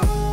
Bye.